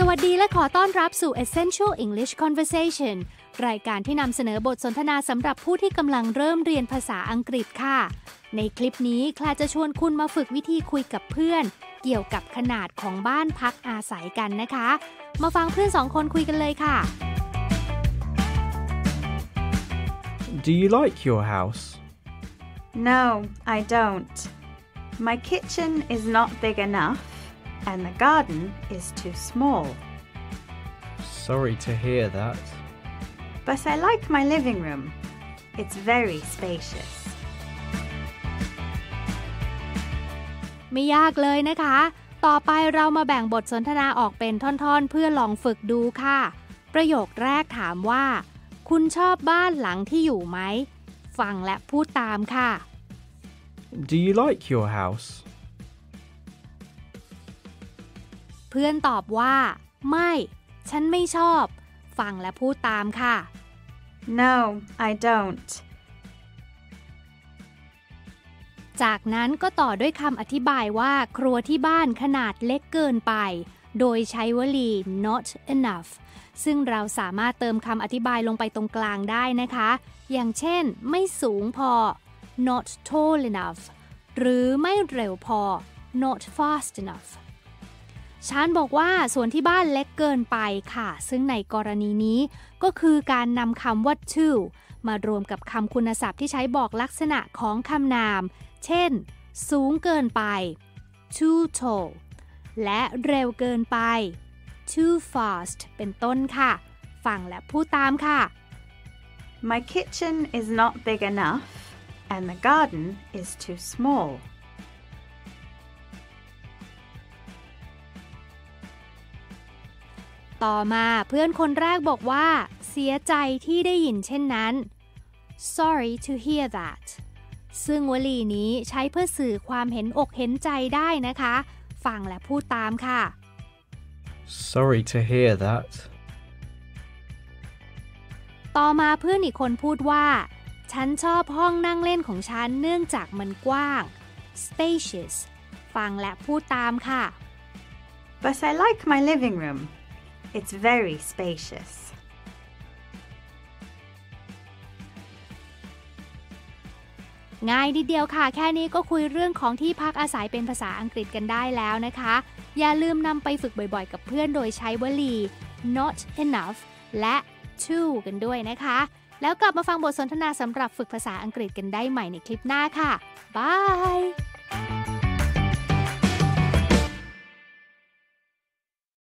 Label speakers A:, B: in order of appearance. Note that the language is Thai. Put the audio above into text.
A: สวัสดีและขอต้อนรับสู่ Essential English Conversation รายการที่นำเสนอบทสนทนาสำหรับผู้ที่กำลังเริ่มเรียนภาษาอังกฤษค่ะ ในคลิปนี้คลาจะชวนคุณมาฝึกวิธีคุยกับเพื่อน เกี่ยวกับขนาดของบ้านพักอาศัยกันนะคะ มาฟังเพื่อนสองคนคุยกันเลยค่ะ
B: Do you like your house?
C: No, I don't. My kitchen is not big enough, and the garden is too small.
B: Sorry to hear that.
C: But I like my living room. It's very spacious.
A: ไม่ยากเลยนะคะ ต่อไปเรามาแบ่งบทสนทนาออกเป็นท่อนๆ เพื่อลองฝึกดูค่ะ ประโยคแรกถามว่า คุณชอบบ้านหลังที่อยู่ไหม ฟังและพูดตามค่ะ
B: Do you like your house?
A: เพื่อนตอบว่า ไม่ ฉันไม่ชอบ ฟังและพูดตามค่ะ
C: No, I don't.
A: จากนั้นก็ต่อด้วยคำอธิบายว่าครัวที่บ้านขนาดเล็กเกินไป โดยใช้วลี not enough ซึ่งเราสามารถเติมคำอธิบายลงไปตรงกลางได้นะคะ อย่างเช่น ไม่สูงพอ not tall enough หรือไม่เร็วพอ not fast enough ชานบอกว่าส่วนที่บ้านเล็กเกินไปค่ะ ซึ่งในกรณีนี้ก็คือการนำคำว่า too มารวมกับคำคุณศัพท์ที่ใช้บอกลักษณะของคำนาม เช่น สูงเกินไป too tall และเร็วเกินไป too fast เป็นต้นค่ะ ฟังและพูดตามค่ะ
C: My kitchen is not big enough, and the garden is too small.
A: ต่อมาเพื่อนคนแรกบอกว่า เสียใจที่ได้ยินเช่นนั้น sorry to hear that ซึ่งวลีนี้ใช้เพื่อสื่อความเห็นอกเห็นใจได้นะคะ ฟังและพูดตามค่ะ
B: Sorry to hear that.
A: ต่อมาเพื่อนอีกคนพูดว่า ฉันชอบห้องนั่งเล่นของฉันเนื่องจากมันกว้าง spacious ฟังและพูดตามค่ะ
C: But I like my living room. It's very spacious.
A: ง่ายนิดเดียวค่ะแค่นี้ก็คุยเรื่องของที่พักอาศัยเป็นภาษาอังกฤษกันได้แล้วนะคะอย่าลืมนำไปฝึกบ่อยๆกับเพื่อนโดยใช้วลี not enough และ too กันด้วยนะคะ แล้วกลับมาฟังบทสนทนาสำหรับฝึกภาษาอังกฤษกันได้ใหม่ในคลิปหน้าค่ะ บาย